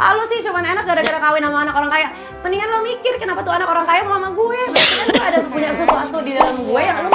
ah lu sih cuman enak gara-gara kawin sama anak orang kaya. Mendingan lo mikir kenapa tuh anak orang kaya mau sama gue. Berarti kan lu ada punya sesuatu di dalam gue yang lu